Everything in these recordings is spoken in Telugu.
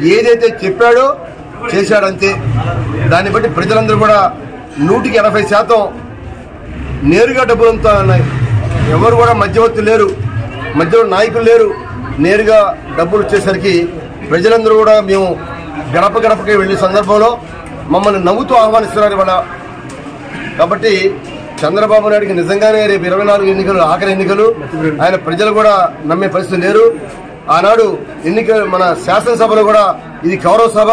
ఏదైతే చెప్పాడో చేశాడంతే. దాన్ని బట్టి ప్రజలందరూ కూడా నూటికి ఎనభై శాతం నేరుగా డబ్బులంతా ఉన్నాయి. ఎవరు కూడా మధ్యవర్తులు లేరు. మధ్యలో నాయకులు లేరు. నేరుగా డబ్బులు వచ్చేసరికి ప్రజలందరూ కూడా మేము గడప గడపకి వెళ్ళే సందర్భంలో మమ్మల్ని నవ్వుతూ ఆహ్వానిస్తున్నారు ఇవాళ. కాబట్టి చంద్రబాబు నాయుడికి నిజంగానే రేపు ఇరవై నాలుగు ఎన్నికలు ఆఖరి ఎన్నికలు. ఆయన ప్రజలు కూడా నమ్మే పరిస్థితి లేరు. ఆనాడు ఎన్నిక మన శాసనసభలో కూడా ఇది కౌరవ సభ.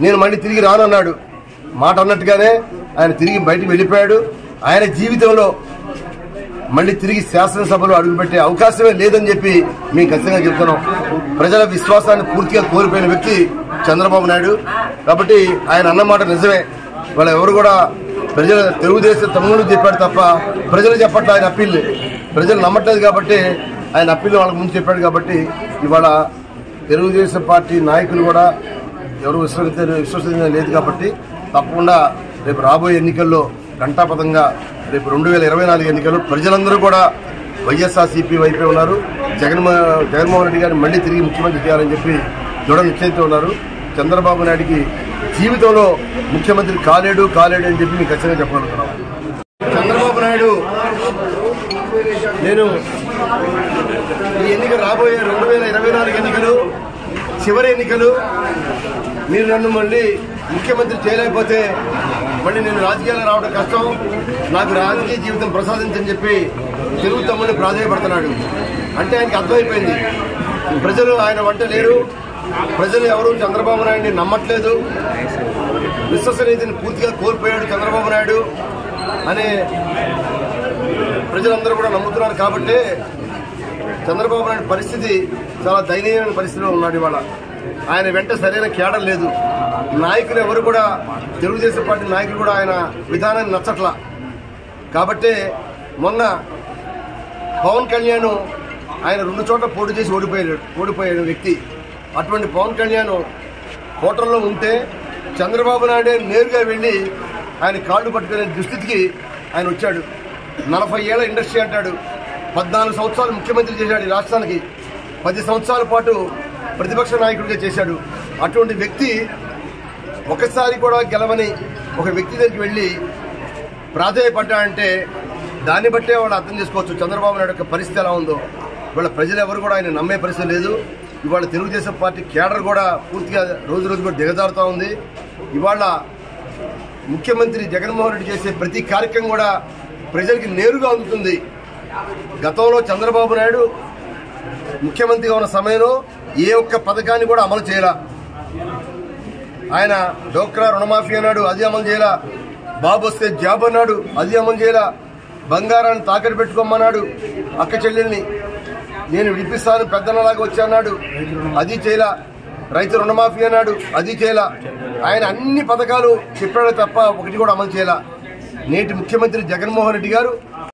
నేను మళ్ళీ తిరిగి రానన్నాడు. మాట అన్నట్టుగానే ఆయన తిరిగి బయటకు వెళ్ళిపోయాడు. ఆయన జీవితంలో మళ్ళీ తిరిగి శాసనసభలో అడుగుపెట్టే అవకాశమే లేదని చెప్పి మేము ఖచ్చితంగా చెప్తున్నాం. ప్రజల విశ్వాసాన్ని పూర్తిగా కోల్పోయిన వ్యక్తి చంద్రబాబు నాయుడు. కాబట్టి ఆయన అన్నమాట నిజమే. వాళ్ళ ఎవరు కూడా ప్రజల తెలుగుదేశం తమ్ముడు చెప్పాడు తప్ప ప్రజలు చెప్పట్లే ఆయన అప్పీల్. ప్రజలు నమ్మట్లేదు కాబట్టి ఆయన అప్పీల్ వాళ్ళకి ముందు చెప్పాడు కాబట్టి ఇవాళ తెలుగుదేశం పార్టీ నాయకులు కూడా ఎవరు విశ్వసించ విశ్వసించడం లేదు కాబట్టి తప్పకుండా రేపు రాబోయే ఎన్నికల్లో ఘంటాపథంగా రేపు రెండు వేల ఇరవై నాలుగు ఎన్నికల్లో ప్రజలందరూ కూడా వైఎస్ఆర్సీపీ వైపే ఉన్నారు. జగన్మో జగన్మోహన్ రెడ్డి గారిని మళ్ళీ తిరిగి ముఖ్యమంత్రి చేయాలని చెప్పి దృఢ నిశ్చయంతో ఉన్నారు. చంద్రబాబు నాయుడికి జీవితంలో ముఖ్యమంత్రి కాలేడు కాలేడు అని చెప్పి మేము ఖచ్చితంగా చెప్పగలుగుతున్నాం. చంద్రబాబు నాయుడు నేను ఈ ఎన్నిక రాబోయే రెండు వేల ఇరవై నాలుగు ఎన్నికలు చివరి ఎన్నికలు మీరు నన్ను మళ్ళీ ముఖ్యమంత్రి చేయలేకపోతే మళ్ళీ నేను రాజకీయాలు రావడం కష్టం. నాకు రాజకీయ జీవితం ప్రసాదించని చెప్పి తెలుగు తమ్ముడిని ప్రాధాన్యపడుతున్నాడు అంటే ఆయనకి అర్థమైపోయింది. ప్రజలు ఆయన వంట లేరు. ప్రజలు ఎవరు? చంద్రబాబు నాయుడిని నమ్మట్లేదు. విశ్వసనీయతని పూర్తిగా కోల్పోయాడు చంద్రబాబు నాయుడు అనే ప్రజలందరూ కూడా నమ్ముతున్నారు కాబట్టి చంద్రబాబు నాయుడు పరిస్థితి చాలా దయనీయమైన పరిస్థితిలో ఉన్నాడు ఇవాళ. ఆయన వెంట సరైన కేడర్ లేదు. నాయకులు ఎవరు కూడా తెలుగుదేశం పార్టీ నాయకులు కూడా ఆయన విధానాన్ని నచ్చట్లా. కాబట్టి మొన్న పవన్ కళ్యాణ్ ఆయన రెండు చోట్ల పోటీ చేసి ఓడిపోయాడు ఓడిపోయాడు వ్యక్తి. అటువంటి పవన్ కళ్యాణ్ హోటల్లో ఉంటే చంద్రబాబు నాయుడే నేరుగా వెళ్ళి ఆయన కాళ్ళు పట్టుకునే దుస్థితికి ఆయన వచ్చాడు. నలభై ఏళ్ళ ఇండస్ట్రీ అంటాడు. పద్నాలుగు సంవత్సరాలు ముఖ్యమంత్రి చేశాడు ఈ రాష్ట్రానికి. పది సంవత్సరాల పాటు ప్రతిపక్ష నాయకుడిగా చేశాడు. అటువంటి వ్యక్తి ఒకసారి కూడా గెలవని ఒక వ్యక్తి దగ్గరికి వెళ్ళి ప్రాధాయపడ్డాడంటే దాన్ని బట్టే వాళ్ళు అర్థం చేసుకోవచ్చు చంద్రబాబు నాయుడు యొక్క పరిస్థితి ఎలా ఉందో. ఇవాళ ప్రజలు ఎవరు కూడా ఆయన నమ్మే పరిస్థితి లేదు. ఇవాళ తెలుగుదేశం పార్టీ కేడర్ కూడా పూర్తిగా రోజు రోజు కూడా దిగజారుతూ ఉంది. ఇవాళ ముఖ్యమంత్రి జగన్మోహన్ రెడ్డి చేసే ప్రతి కార్యక్రమం కూడా ప్రజలకి నేరుగా అందుతుంది. గతంలో చంద్రబాబు నాయుడు ముఖ్యమంత్రిగా ఉన్న సమయంలో ఏ ఒక్క పథకాన్ని కూడా అమలు చేయలా. ఆయన డోక్రా రుణమాఫీ అన్నాడు అది అమలు చేయలా. బాబు వస్తే జాబ్ అన్నాడు అది అమలు చేయలా. బంగారాన్ని తాకట్టు పెట్టుకోమన్నాడు అక్క చెల్లెల్ని. నేను విడిపిస్తాను పెద్దనలాగా వచ్చి అన్నాడు అది చేయలా. రైతు రుణమాఫీ అన్నాడు అది చేయలా. ఆయన అన్ని పథకాలు చెప్పాడు తప్ప ఒకటి కూడా అమలు చేయలా. నేటి ముఖ్యమంత్రి జగన్మోహన్ రెడ్డి గారు